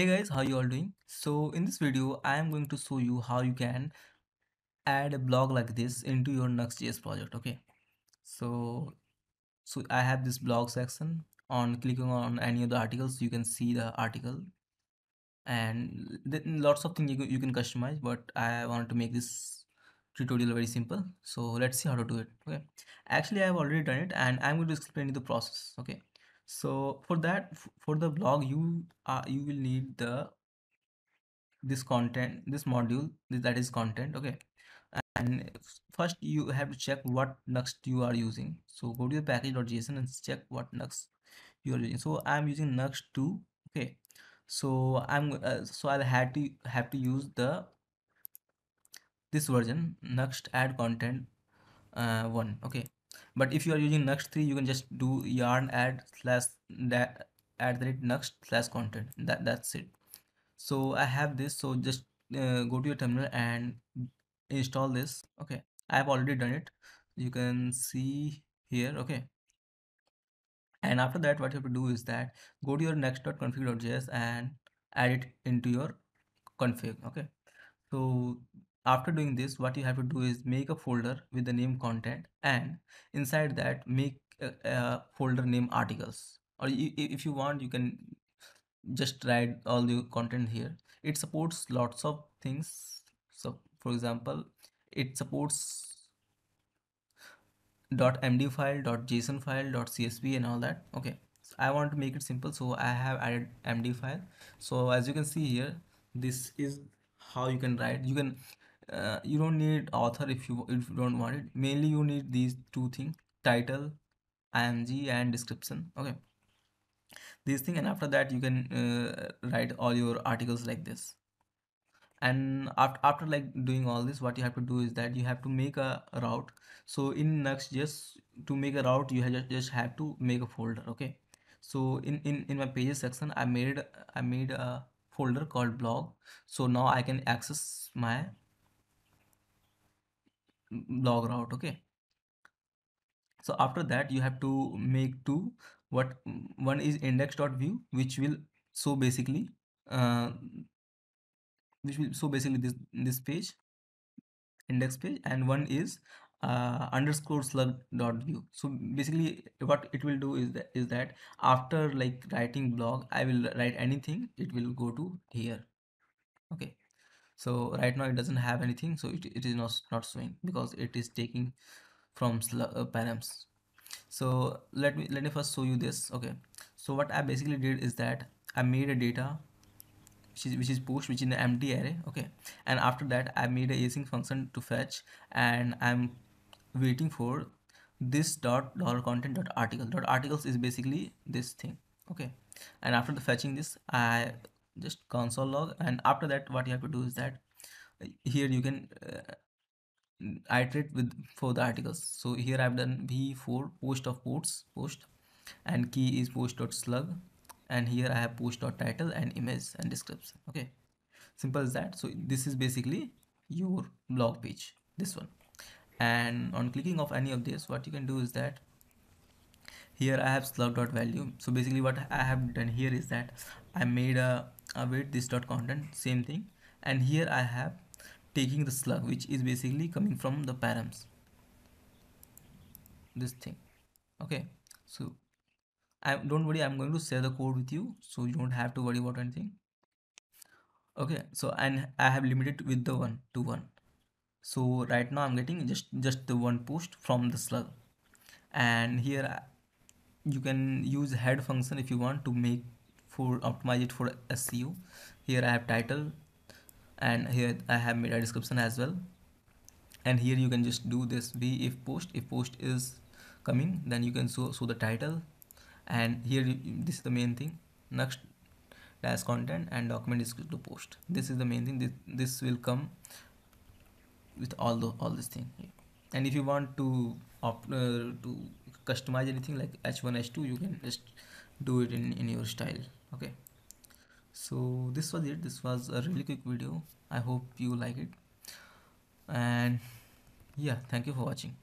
hey guys how you all doing? So in this video i am going to show you how you can add a blog like this into your nuxt.js project okay? So so i have this blog section. On clicking on any of the articles you can see the article. And lots of things you, you can customize but i want to make this tutorial very simple. So let's see how to do it okay? Actually i have already done it and i'm going to explain you the process okay so for that for the blog you uh, you will need the this content this module that is content okay? And first you have to check what nuxt you are using. So go to the package.json and check what nuxt you are using. So i'm using nuxt 2 okay? So i'm uh, so i'll have to have to use the this version nuxt add content uh, one okay but if you are using nuxt three you can just do yarn add slash that add the nuxt slash content. That that's it. So i have this. So just uh, go to your terminal and install this. Okay. I have already done it. You can see here. Okay. And after that what you have to do is that go to your nuxt.config.js and add it into your config. Okay. So after doing this what you have to do is make a folder with the name content and inside that make a, a folder name articles. Or if you want you can just write all the content here. It supports lots of things. So for example it supports .md file .json file .csv and all that. Okay. So i want to make it simple. So i have added md file. So as you can see here this is how you can write. You can uh, you don't need author if you if you don't want it. Mainly you need these two things title img and description okay? This thing and after that you can uh, write all your articles like this. And after, after like doing all this what you have to do is that you have to make a route. So in nuxt just to make a route you have just have to make a folder okay? So in in in my pages section i made i made a folder called blog. So now i can access my blog route okay? So after that you have to make two what one is index.vue which will so basically uh, which will so basically this this page index page and one is uh, underscore slug dot vue. So basically what it will do is that is that after like writing blog i will write anything it will go to here okay so right now it doesn't have anything so it, it is not not showing because it is taking from uh, params so let me let me first show you this okay? So what i basically did is that i made a data which is, which is push which is in the empty array okay? And after that i made a async function to fetch and i'm waiting for this dot dollar content dot article. Dot articles is basically this thing okay? And after the fetching this i just console log and after that what you have to do is that here you can uh, iterate with for the articles. So here i've done v-for post of posts post and key is post dot slug and here i have post dot title and image and description. Okay. Simple as that. So this is basically your blog page this one. And on clicking of any of this what you can do is that here I have slug dot value so basically what I have done here is that I made a, a wait this dot content same thing. And here I have taking the slug which is basically coming from the params. This thing. Okay. So I don't worry I'm going to share the code with you. So you don't have to worry about anything. Okay. So and I have limited with the one to one. So right now I'm getting just just the one post from the slug. And here you can use head function if you want to make for optimize it for SEO here I have title and here I have made a description as well. And here you can just do this v if post. If post is coming then you can show, show the title. And here this is the main thing. Nuxt dash content and document is to post. This is the main thing. This, this will come with all the all this thing and if you want to opt uh, to customize anything like h1 h2 you can just do it in in your style okay? So this was it. This was a really quick video. I hope you like it. And yeah thank you for watching